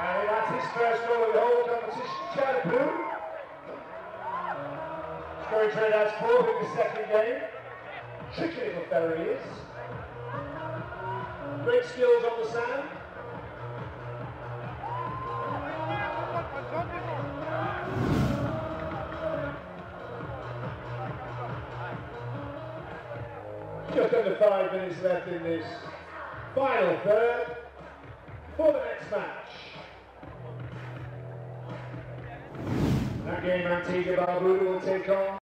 his first goal of the whole competition, Chad Appoo. Scoring trade has four in the second game. Tricky little fella he is. Great skills on the sand. Just under five minutes left in this final third for the next match. Game Antigua Barbuda will take on